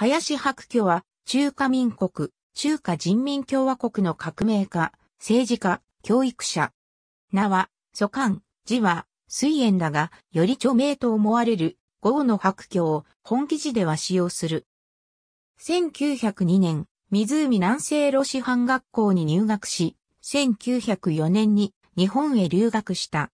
林白居は中華民国、中華人民共和国の革命家、政治家、教育者。名は、祖官、字は、水炎だが、より著名と思われる、豪の白居を本記事では使用する。1902年、湖南西ロシ藩学校に入学し、1904年に日本へ留学した。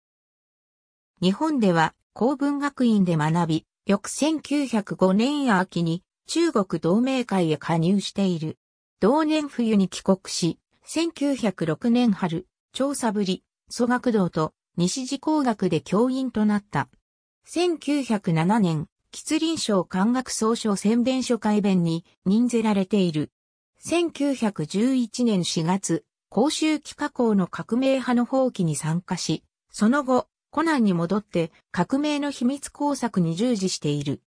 日本では公文学院で学び、翌1905年秋に中国同盟会へ加入している。同年冬に帰国し、1906年春、調査ぶり、祖学堂と西寺工学で教員となった。1907年、吉林省官学総書宣伝書会弁に任ぜられている。1911年4月、甲州機加工の革命派の放棄に参加し、その後、コナンに戻って革命の秘密工作に従事している。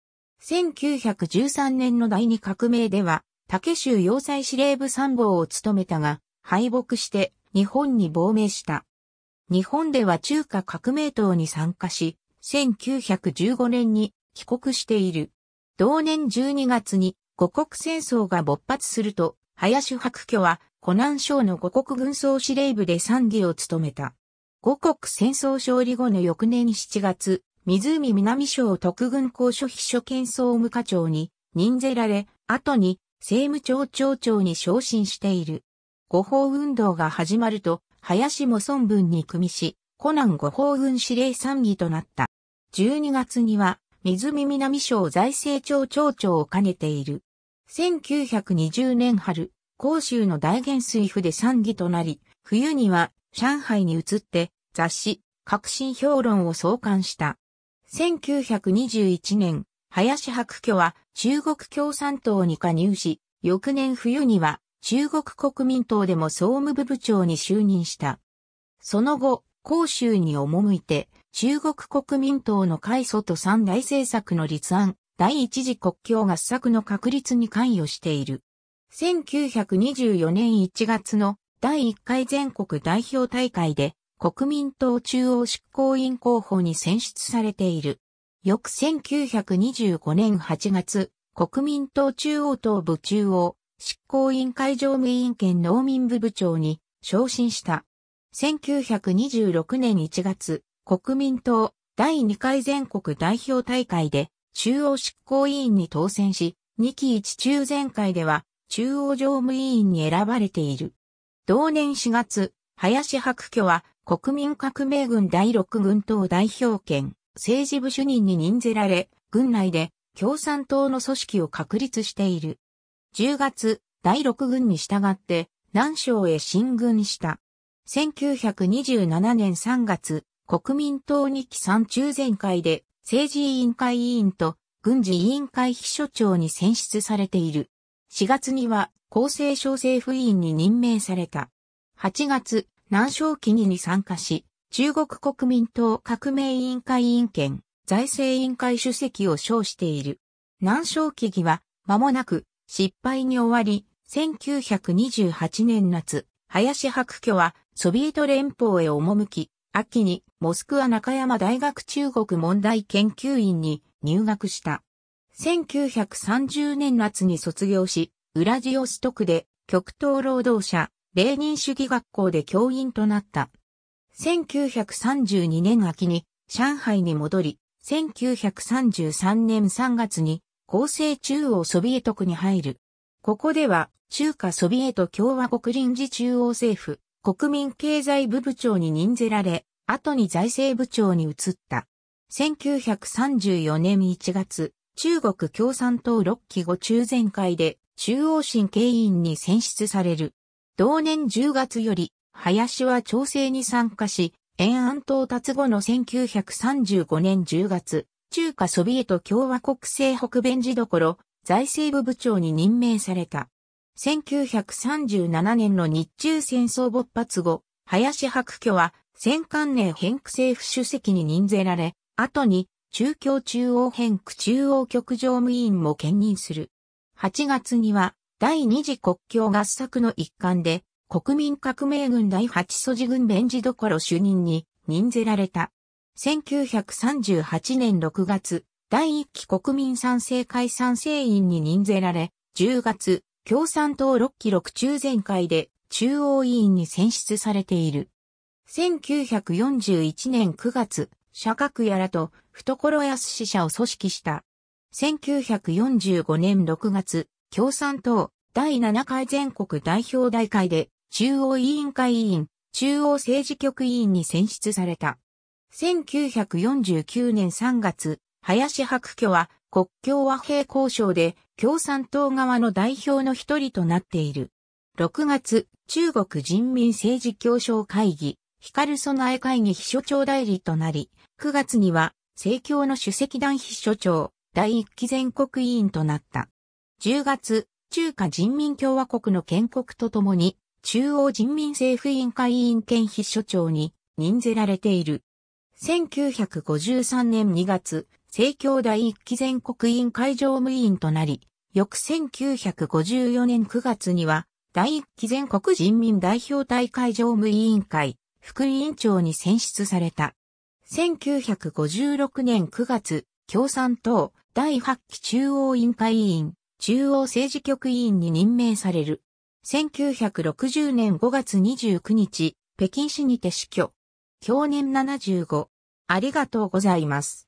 1913年の第二革命では、竹州要塞司令部参謀を務めたが、敗北して日本に亡命した。日本では中華革命党に参加し、1915年に帰国している。同年12月に五国戦争が勃発すると、林白居は湖南省の五国軍総司令部で参議を務めた。五国戦争勝利後の翌年7月、湖南省特軍高所秘書兼総務課長に任ぜられ、後に政務庁長長に昇進している。五法運動が始まると、林も孫文に組みし、コナン五法軍司令参議となった。12月には、湖南省財政庁長長を兼ねている。1920年春、広州の大元帥府で参議となり、冬には上海に移って雑誌、革新評論を創刊した。1921年、林白居は中国共産党に加入し、翌年冬には中国国民党でも総務部部長に就任した。その後、広州に赴いて、中国国民党の改祖と三大政策の立案、第一次国境合作の確立に関与している。1924年1月の第1回全国代表大会で国民党中央執行委員候補に選出されている。翌1925年8月、国民党中央党部中央執行委員会常務委員兼農民部部長に昇進した。1926年1月、国民党第2回全国代表大会で中央執行委員に当選し、2期1中全会では中央常務委員に選ばれている。同年4月、林白居は国民革命軍第6軍党代表権、政治部主任に任ぜられ、軍内で共産党の組織を確立している。10月、第6軍に従って南省へ進軍した。1927年3月、国民党2期3中全会で政治委員会委員と軍事委員会秘書長に選出されている。4月には厚生省政府委員に任命された。8月、南昌期に参加し、中国国民党革命委員会委員兼財政委員会主席を称している。南昌期議は間もなく失敗に終わり、1928年夏、林白居はソビエト連邦へ赴き、秋にモスクワ中山大学中国問題研究院に入学した。1930年夏に卒業し、ウラジオストクで極東労働者レーニン主義学校で教員となった。1932年秋に上海に戻り、1933年3月に厚生中央ソビエト区に入る。ここでは中華ソビエト共和国臨時中央政府国民経済部部長に任ぜられ、後に財政部長に移った。1934年1月、中国共産党6期後中全会で中央神経委員に選出される。同年10月より、林は調整に参加し、延安到達後の1935年10月、中華ソビエト共和国西北弁事所、財政部部長に任命された。1937年の日中戦争勃発後、林白居は戦艦内編区政府主席に任ぜられ、後に中京中央編区中央局常務委員も兼任する。8月には第二次国境合作の一環で、国民革命軍第八素地軍弁事所主任に任ぜられた。1938年6月、第一期国民賛成会賛成員に任ぜられ、10月、共産党6期6中全会で中央委員に選出されている。1941年9月、社閣やらと懐安支社を組織した。1945年6月、共産党第7回全国代表大会で中央委員会委員、中央政治局委員に選出された。1949年3月、林白居は国境和平交渉で共産党側の代表の一人となっている。6月、中国人民政治協商会議、光備え会議秘書長代理となり、9月には政教の主席団秘書長、第一期全国委員となった。10月、中華人民共和国の建国とともに、中央人民政府委員会委員兼秘書長に任ぜられている。1953年2月、政教第一期全国委員会常務委員となり、翌1954年9月には、第一期全国人民代表大会常務委員会、副委員長に選出された。1956年9月、共産党第8期中央委員会委員、中央政治局委員に任命される。1960年5月29日、北京市にて死去。去年75。ありがとうございます。